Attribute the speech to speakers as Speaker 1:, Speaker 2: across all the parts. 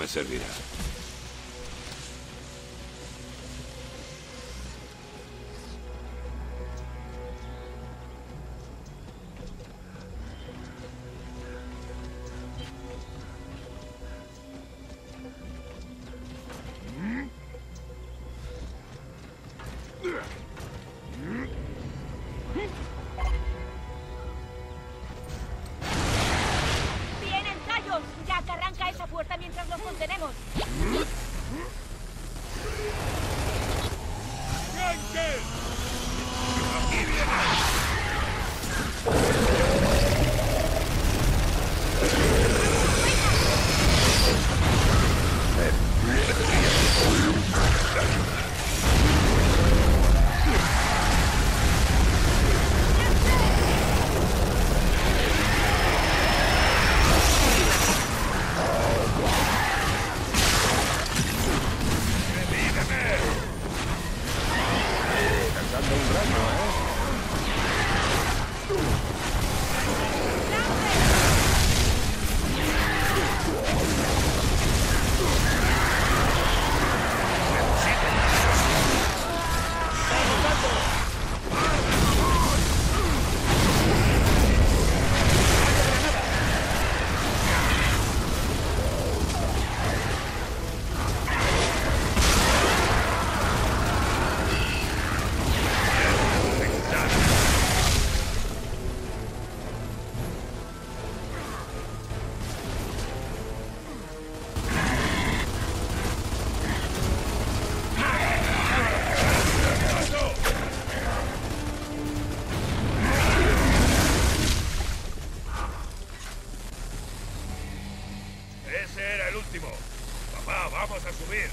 Speaker 1: Me servirá.
Speaker 2: Subir.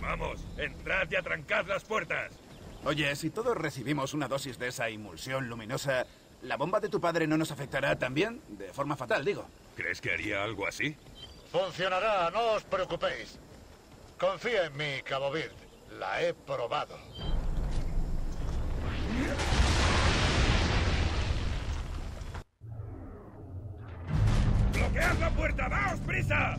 Speaker 2: Vamos, entrad y atrancad las puertas.
Speaker 3: Oye, si todos recibimos una dosis de esa emulsión luminosa, ¿la bomba de tu padre no nos afectará también? De forma fatal, digo.
Speaker 2: ¿Crees que haría algo así?
Speaker 4: Funcionará, no os preocupéis. Confía en mí, Cabo Bird. La he probado.
Speaker 2: ¡Bloquead la puerta! ¡Daos prisa!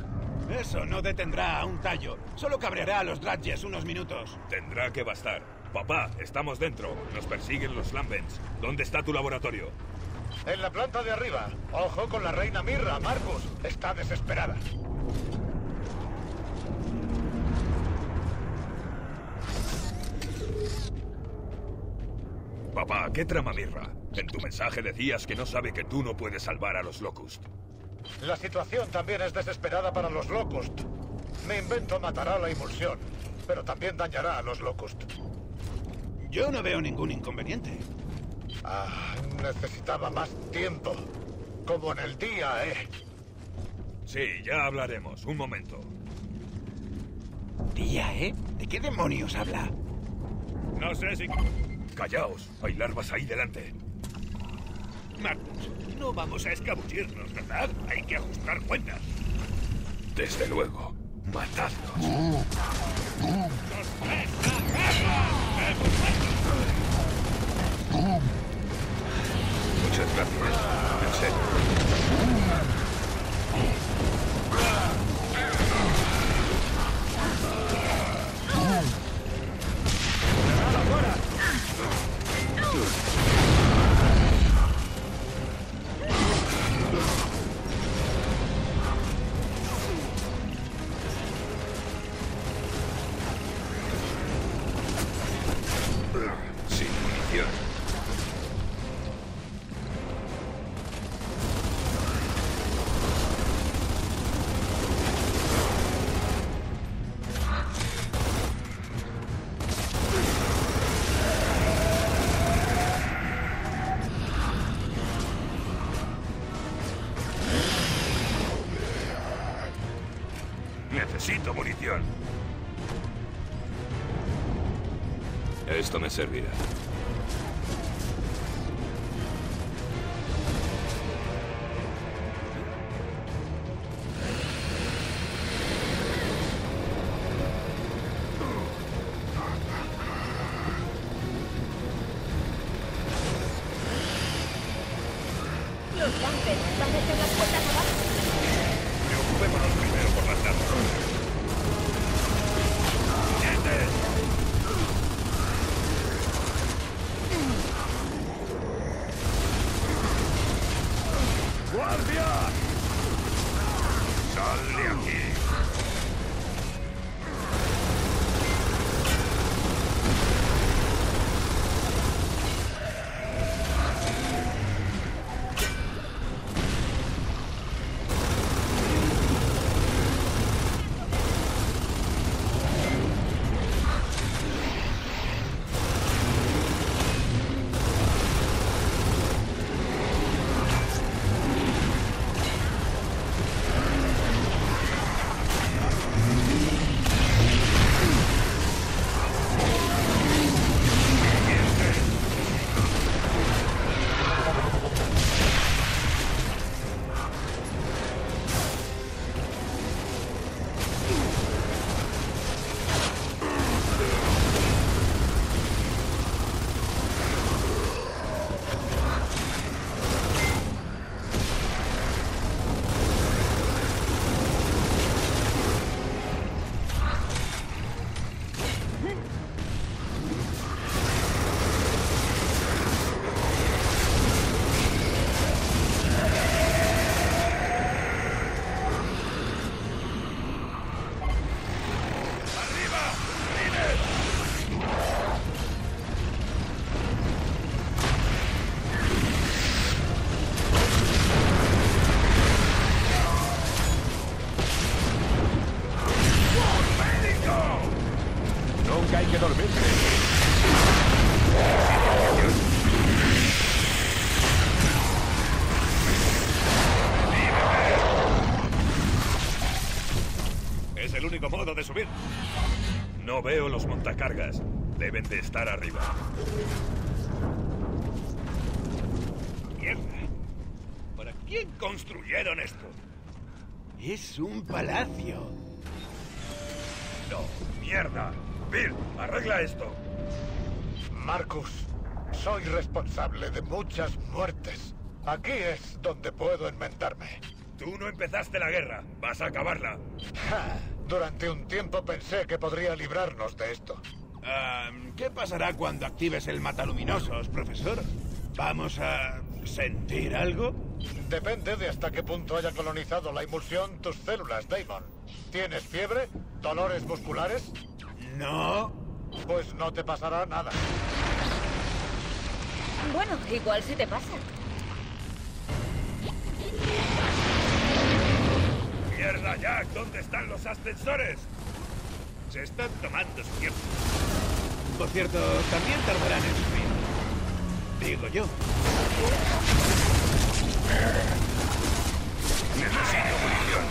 Speaker 3: Eso no detendrá a un tallo. Solo cabreará a los Dradges unos minutos.
Speaker 2: Tendrá que bastar. Papá, estamos dentro. Nos persiguen los Lambents. ¿Dónde está tu laboratorio?
Speaker 4: En la planta de arriba. Ojo con la reina Mirra, Marcus. Está desesperada.
Speaker 2: Papá, ¿qué trama Mirra? En tu mensaje decías que no sabe que tú no puedes salvar a los Locust.
Speaker 4: La situación también es desesperada para los Locust. Mi invento matará la emulsión, pero también dañará a los Locust.
Speaker 3: Yo no veo ningún inconveniente.
Speaker 4: Ah, necesitaba más tiempo. Como en el día, ¿eh?
Speaker 2: Sí, ya hablaremos. Un momento.
Speaker 3: Tía, ¿eh? ¿De qué demonios habla?
Speaker 2: No sé si... Callaos. Hay larvas ahí delante.
Speaker 5: Marcus, no vamos a escabullirnos, ¿verdad? Hay que ajustar cuentas.
Speaker 2: Desde luego. Matadlos. Muchas gracias. En serio. Sin
Speaker 1: me servirá.
Speaker 2: No veo los montacargas. Deben de estar arriba. Mierda. ¿Para quién construyeron esto?
Speaker 3: Es un palacio.
Speaker 2: No, mierda. Bill, arregla esto.
Speaker 4: Marcus, soy responsable de muchas muertes. Aquí es donde puedo enmendarme.
Speaker 2: Tú no empezaste la guerra. Vas a acabarla.
Speaker 4: Ja, Durante un tiempo pensé que podría librarnos de esto.
Speaker 3: Ah, ¿Qué pasará cuando actives el mataluminosos, profesor? ¿Vamos a sentir algo?
Speaker 4: Depende de hasta qué punto haya colonizado la emulsión tus células, Damon. ¿Tienes fiebre? ¿Dolores musculares?
Speaker 3: No.
Speaker 4: Pues no te pasará nada.
Speaker 6: Bueno, igual se te pasa.
Speaker 2: ¡Mierda, Jack! ¿Dónde están los ascensores? Se están tomando su tiempo.
Speaker 3: Por cierto, también tardarán en subir. Digo yo.
Speaker 5: Necesito munición.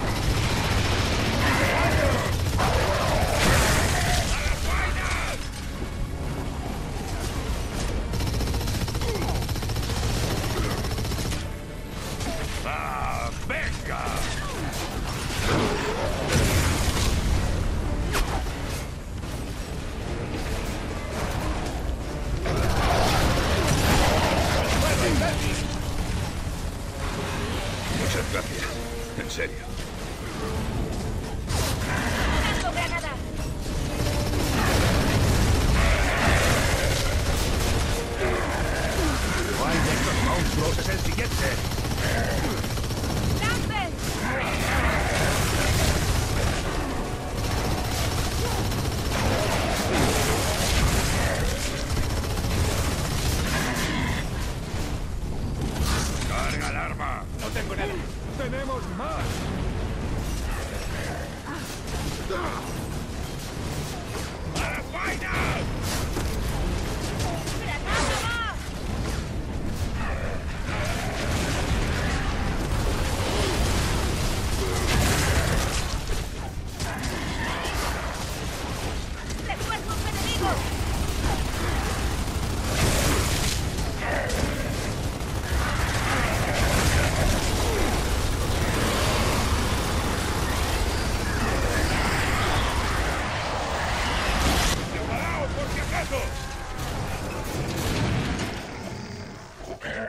Speaker 5: Eh,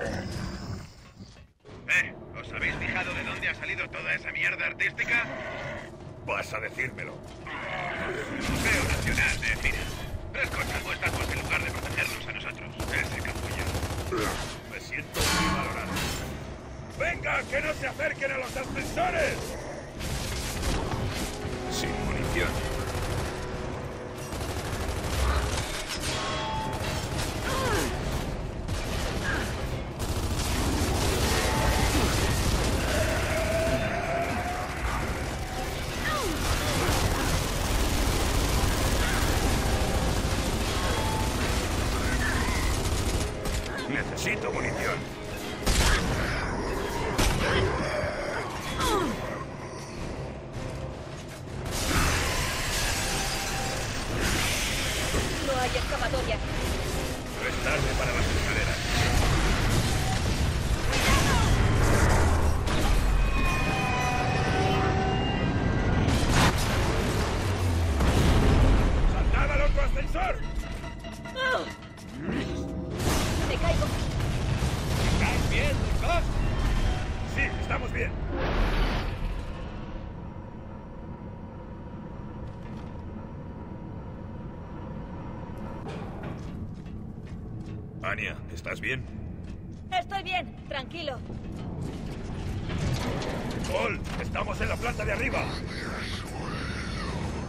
Speaker 1: ¿os habéis fijado de dónde ha salido toda esa mierda artística?
Speaker 2: Vas a decírmelo.
Speaker 1: Museo Nacional de Mira. Tres cosas puestas pues en lugar de protegernos a nosotros. Ese capullo.
Speaker 2: Me siento muy valorado. ¡Venga, que no se acerquen a los ascensores!
Speaker 1: Sin munición.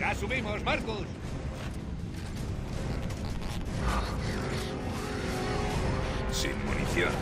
Speaker 5: ¡Ya subimos, Marcus!
Speaker 1: Sin munición.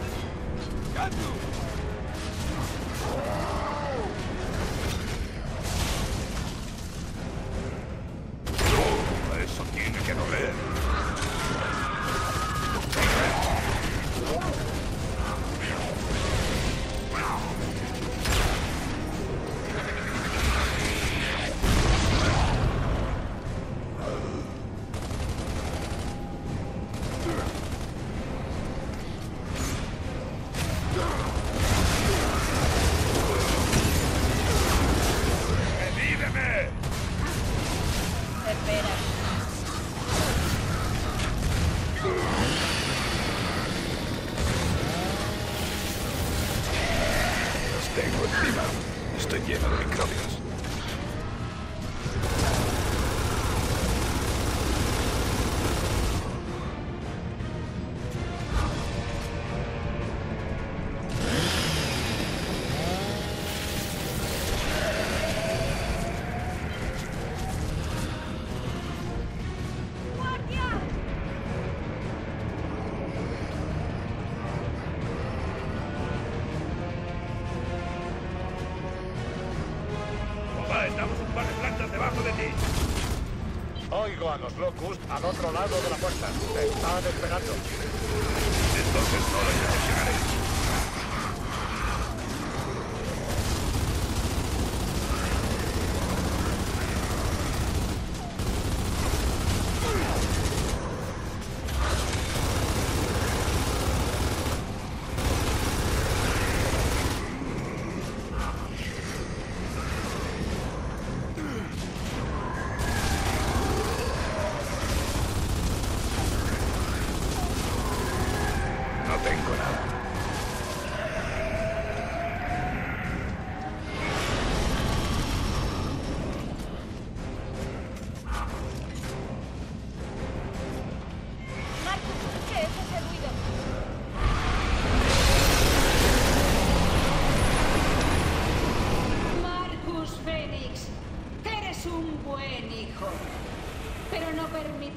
Speaker 1: Estoy lleno de microbios.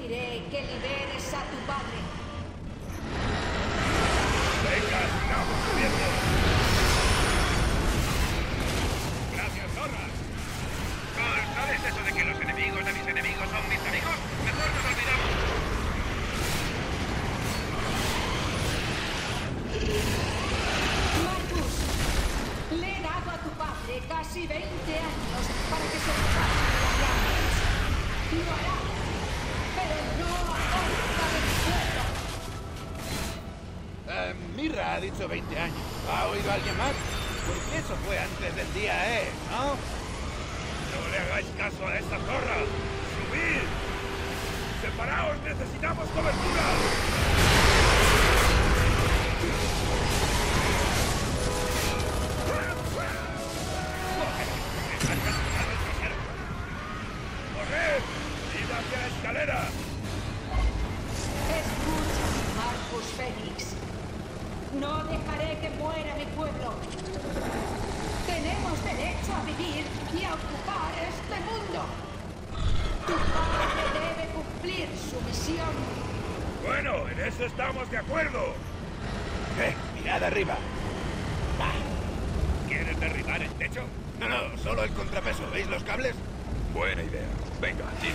Speaker 7: diré que libera. ¡Acceso a
Speaker 2: esta torre! ¡Subid! ¡Separaos! ¡Necesitamos cobertura!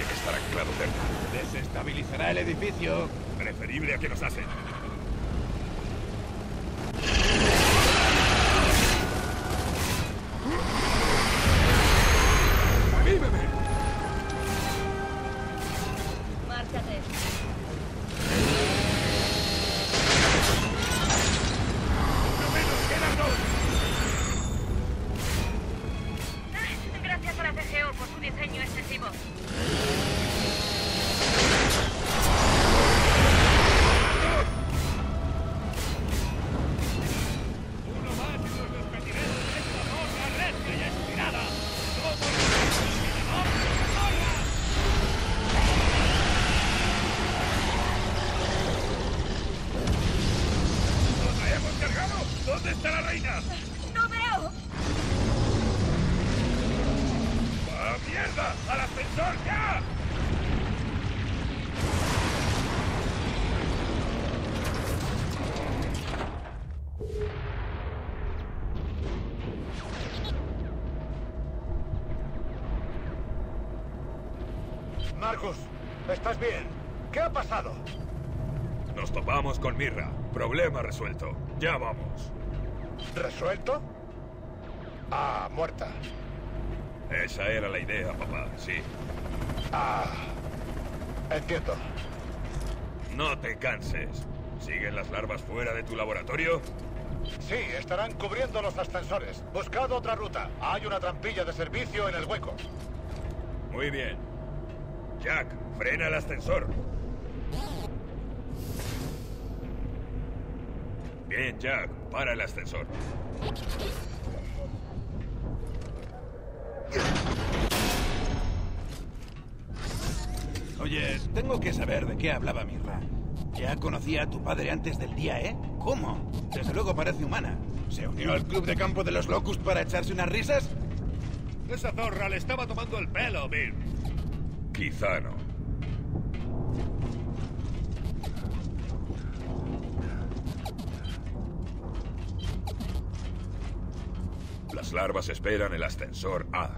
Speaker 8: Tiene que estar.
Speaker 3: Desestabilizará el edificio.
Speaker 2: Preferible a que nos hacen. ¿Dónde está la reina?
Speaker 1: ¡No veo!
Speaker 2: ¡Ah, mierda! ¡Al ascensor ya!
Speaker 4: Marcus, ¿estás bien? ¿Qué ha pasado?
Speaker 2: Nos topamos con Mirra. Problema resuelto. Ya vamos.
Speaker 4: ¿Resuelto? Ah, muerta.
Speaker 2: Esa era la idea, papá. Sí.
Speaker 4: Ah, entiendo.
Speaker 2: No te canses. ¿Siguen las larvas fuera de tu laboratorio?
Speaker 4: Sí, estarán cubriendo los ascensores. Buscad otra ruta. Hay una trampilla de servicio en el hueco.
Speaker 2: Muy bien. Jack, frena el ascensor. Bien, Jack, para el ascensor.
Speaker 3: Oye, tengo que saber de qué hablaba Mirra. Ya conocía a tu padre antes del día, ¿eh? ¿Cómo? Desde luego parece humana. ¿Se unió al club de campo de los Locust para echarse unas risas?
Speaker 2: Esa zorra le estaba tomando el pelo, Bill. Quizá no. Las larvas esperan el ascensor A.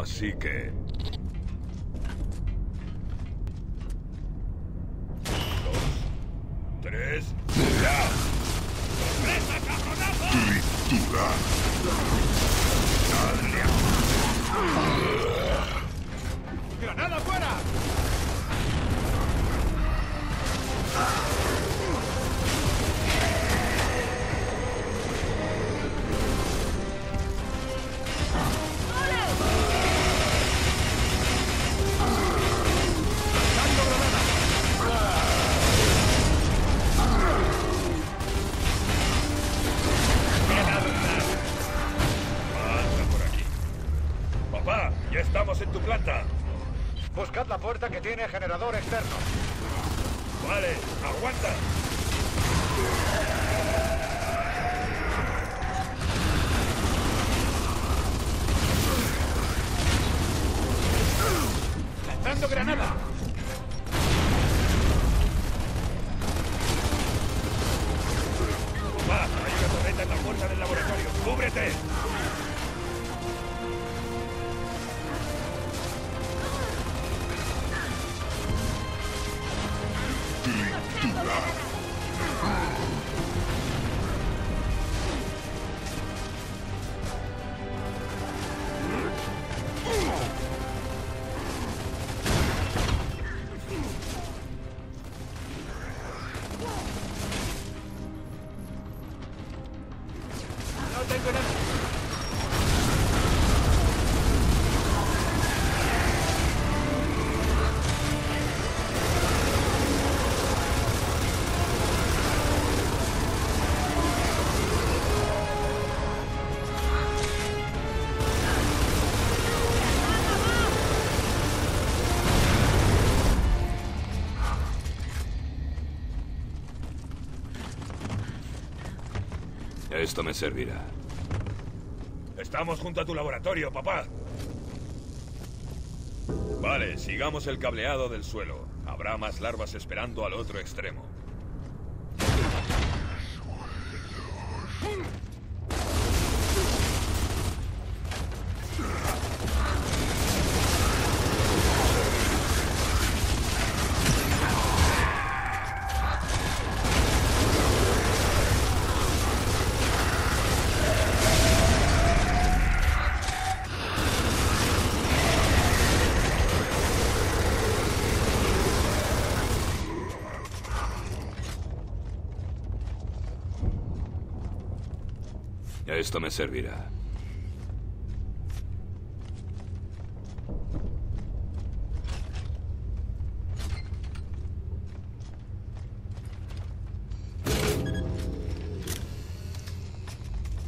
Speaker 2: Así que... Dos, tres, ya. ¡Sorpresa, cabronazo!
Speaker 3: ¡Granada fuera!
Speaker 2: Planta.
Speaker 4: Buscad la puerta que tiene generador externo.
Speaker 2: Vale, aguanta.
Speaker 3: ¡Lanzando granada!
Speaker 2: Papá, hay una torreta en la puerta del laboratorio. ¡Cúbrete!
Speaker 3: No tengo
Speaker 8: Esto me servirá.
Speaker 2: Estamos junto a tu laboratorio, papá.
Speaker 8: Vale, sigamos el cableado del suelo. Habrá más larvas esperando al otro extremo. Esto me servirá.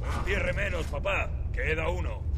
Speaker 2: Un cierre menos, papá. Queda uno.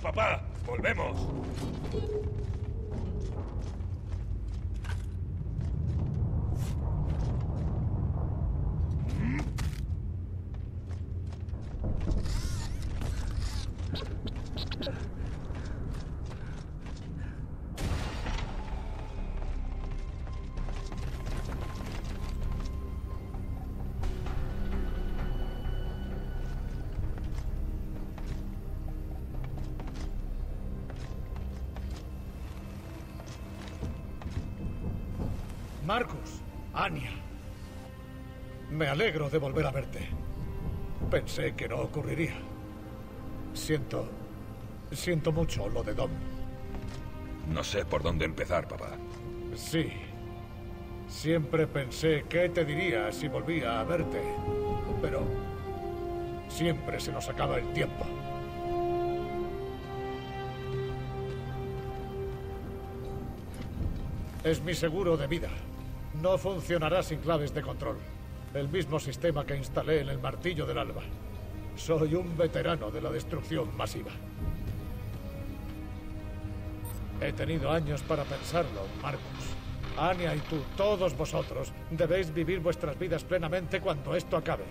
Speaker 2: Papá. Volvemos.
Speaker 4: Marcus, Anya. Me alegro de volver a verte. Pensé que no ocurriría. Siento... Siento mucho lo de Dom.
Speaker 8: No sé por dónde empezar, papá.
Speaker 4: Sí. Siempre pensé qué te diría si volvía a verte. Pero... Siempre se nos acaba el tiempo. Es mi seguro de vida. No funcionará sin claves de control. El mismo sistema que instalé en el martillo del alba. Soy un veterano de la destrucción masiva. He tenido años para pensarlo, Marcus. Anya y tú, todos vosotros, debéis vivir vuestras vidas plenamente cuando esto acabe.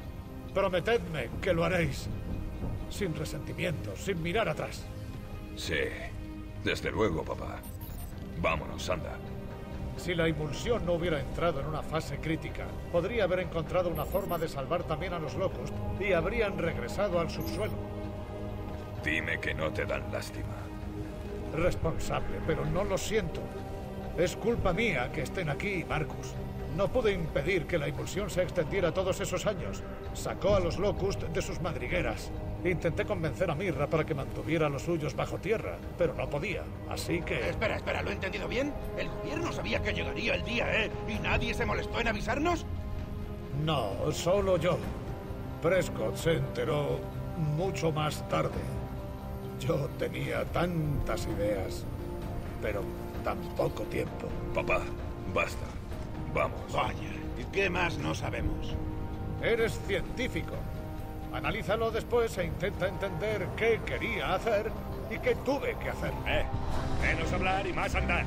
Speaker 4: Prometedme que lo haréis. Sin resentimientos, sin mirar atrás.
Speaker 8: Sí, desde luego, papá. Vámonos, anda.
Speaker 4: Si la impulsión no hubiera entrado en una fase crítica, podría haber encontrado una forma de salvar también a los Locust y habrían regresado al subsuelo.
Speaker 8: Dime que no te dan lástima.
Speaker 4: Responsable, pero no lo siento. Es culpa mía que estén aquí, Marcus. No pude impedir que la impulsión se extendiera todos esos años. Sacó a los Locust de sus madrigueras. Intenté convencer a Mirra para que mantuviera a los suyos bajo tierra, pero no podía. Así que...
Speaker 3: Espera, espera, ¿lo he entendido bien? ¿El gobierno sabía que llegaría el día, eh? ¿Y nadie se molestó en avisarnos?
Speaker 4: No, solo yo. Prescott se enteró mucho más tarde. Yo tenía tantas ideas, pero tan poco tiempo.
Speaker 8: Papá, basta. Vamos.
Speaker 3: Vaya, ¿y qué más no sabemos?
Speaker 4: Eres científico. Analízalo después e intenta entender qué quería hacer y qué tuve que hacer.
Speaker 2: Eh, menos hablar y más andar.